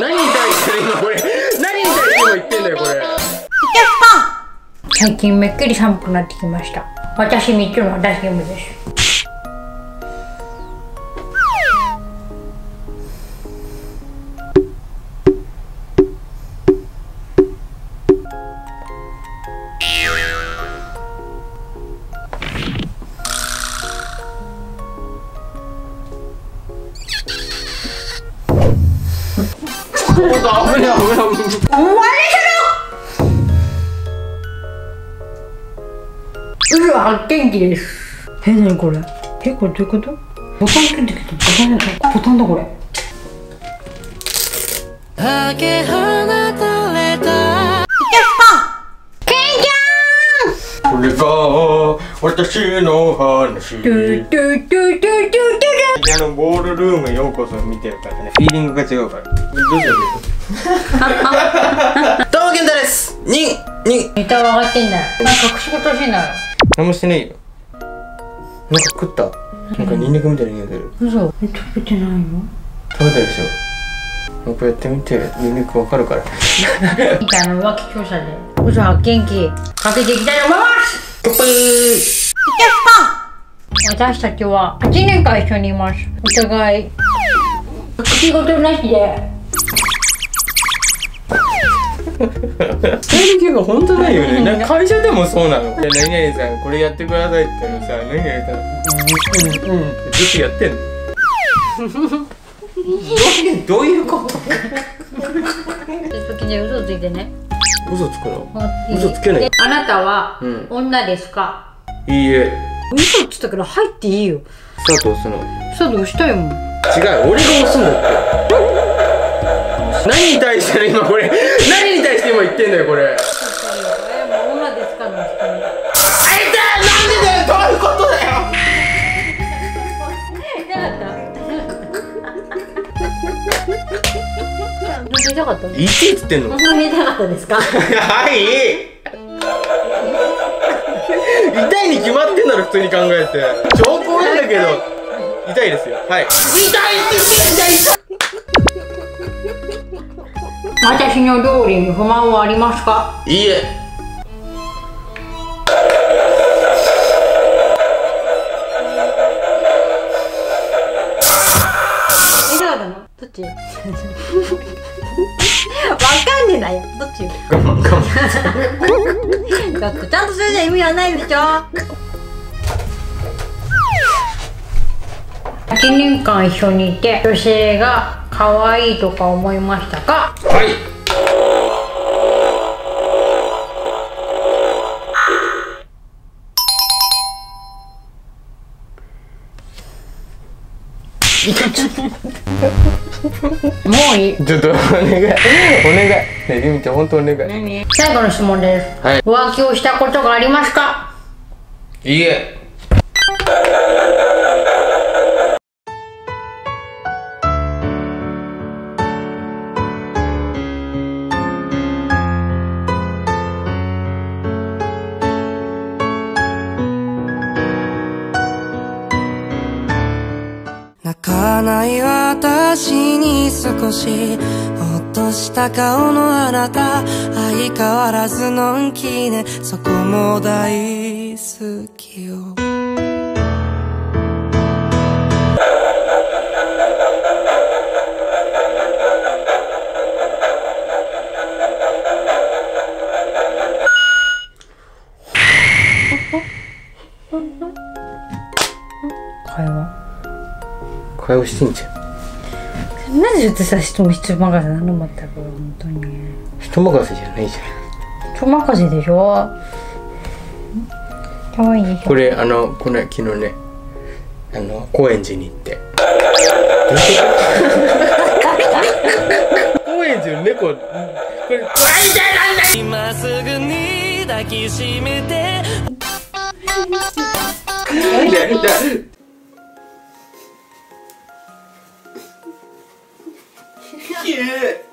何に対して今これ？何に対して今言ってんだよこれ？最近めっきり寒くなってきました。私3つの私ゲームです。う。わ元気です。え何これ？えこれどういうことボタンついてきた。ボタン！だボタンだこれかけ放たれたこれが私の話あのボールルームへようこそ見てるからね。フィーリングが違うから。どうしたどうも健太です。ににネタは上がってんだよ。なんか隠し事してんだよ。何もしてないよ。なんか食った？なんかニンニクみたいな匂いする。嘘。え食べてないの？食べたでしょ。もうこうやってみてニンニクわかるから。みたいな浮気調査で。嘘は元気。かけていきたいと思います。乾杯私たちは8年間一緒にいます。お互い。隠し事なしで。そういう気が本当ないよね。なんか会社でもそうなの。何々さんこれやってくださいって言ったらさ何々さん。うんうんうん。ってずっとやってんの？どういうどういうこと？時に嘘ついてね。嘘つくの？嘘つけない。であなたはうん。女ですか、いいえ嘘っつったから入っていいよ。スタート押すの？さあどうしたよもう違う俺が押すんだって何に対しての今これ？何に対して今言ってんだよこれ。どういうことだよ。出たかった。どういちいつってんの？本当に出たかったですか？はい痛いに決まってんだろ普通に考えて。超怖いんだけど。痛いですよ。はい。痛いって言って痛い痛い。私の料理に不満はありますか？いいえ。どっち？んでなよどっち我慢我慢だってちゃんとそれじゃ意味はないでしょ8年間一緒にいて女性が可愛いとか思いましたかはいもういい。ちょっとお願い。お願い。ねえゆみちゃん本当お願い。何？最後の質問です、はい。浮気をしたことがありますか？いいえない私に少しほっとした顔のあなた。相変わらずのんきね。そこも大好きよ。会話してんじゃん。なんで私さ人も人任せなの？まったく本当に。人任せじゃないじゃ人任せでしょ？可愛いでしょ？んこれあのこの昨日ねあの高円寺に行って。高円寺の猫。これ。今すぐに抱きしめて Yeah!